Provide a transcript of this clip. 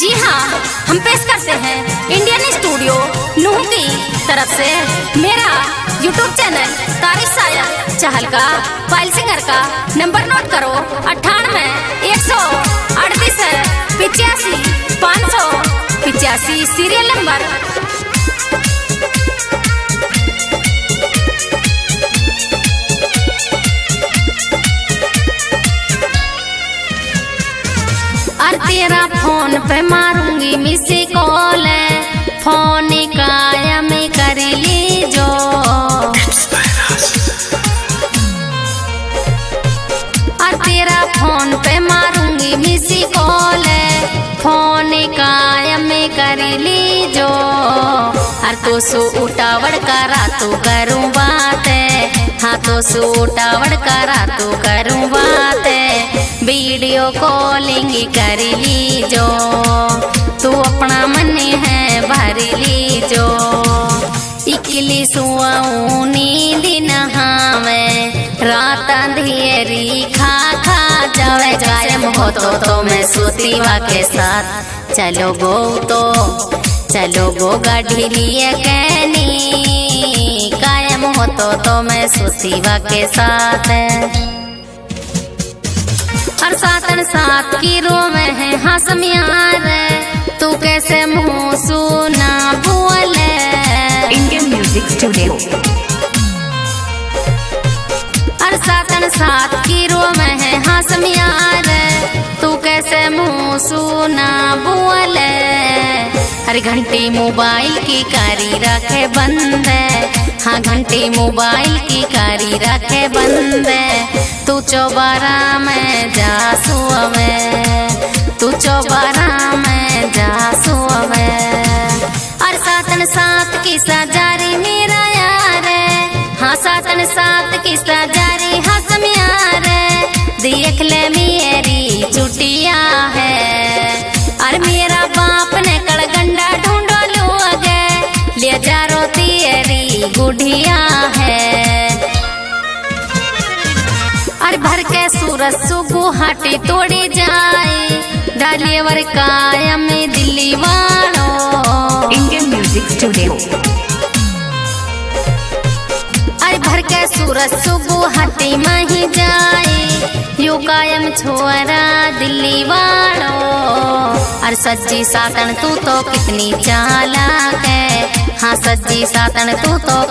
जी हाँ हम पेश करते हैं इंडियन स्टूडियो नूह की तरफ़ से मेरा यूट्यूब चैनल तारिक साया, चहल का, फ़ाइल सिंगर का नंबर नोट करो अठानवे एक सौ अड़तीस, पिचासी, पाँच सौ, पिचासी सीरियल नंबर तेरा फ़ोन पे मारूँगी मिस कॉल है। फ़ोन कायम कर लीजो। और तेरा फ़ोन पे मारूँगी मिस कॉल है। फ़ोन कायम कर लीजो। और तो सो उठावड़ करा तो करूँ बात है। हाँ तो सो उठावड़ करा तो करूँ बात वीडियो कॉलिंग कर लीजो। तू अपना मन है भर लीजो। इकली सुआऊं नींद नहावे रात अंधेरी खा खा जावे। गायम हो तो, तो मैं सोतीवा के साथ। चलो गो तो चलो गो गाड़ी लिए कहनी। कायम हो तो, तो मैं सोतीवा के साथ। सातन सात की रो में है हसम यार तू कैसे मुँह सुना बोल इंडियन म्यूज़िक Studio. हर सातन सात की रो में है हसम यार तू कैसे मुँह सुना बोल हर घंटे मोबाइल की कारी रखे बंद हाँ। घंटे मोबाइल की कारी रखे बंद तू चौबारा में जासू में तू चौबारा में जासू में और सातन सात की सजारी मेरा यार हाँ। सातन सात की सजारी हसम यार देख ले मेरी चुटिया है। और मेरा बाप ने कड़गंडा ढूंढो लोग ले जा रो तेरी गुढ़िया है। और भर के सूरज सुगु हाटी तोड़ी जाए। डालियवर कायम दिल्ली वालों। Indian Music Studio. अरे भर के सूरज सुगु हटी मही जाए। यू कायम छोरा दिल्ली वालों। और सज्जी सातन तू तो कितनी चालाक है। हाँ सज्जी सातन तू तो